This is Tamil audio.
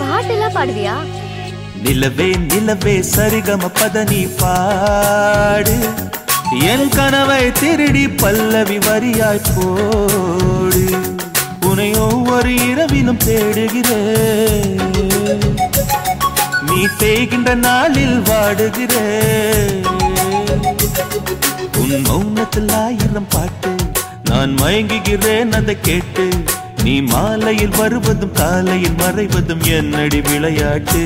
பாட்டெல்லாம் பாடுவியா? நிலவே நிலவே சரிகம பதனி பாடு. என் கனவை திருடி பல்லவி வரியாய் போடு. உனை ஒவ்வொரு இரவிலும் தேடுகிறேன். நீ தேய்கின்ற நாளில் வாடுகிறேன். உன் மௌனத்தில் ஆயிரம் பாட்டு நான் மயங்குகிறேன் அதை கேட்டு நீ மாலையில் வருவதும் காலையில் மறைவதும் என்னடி விளையாட்டு?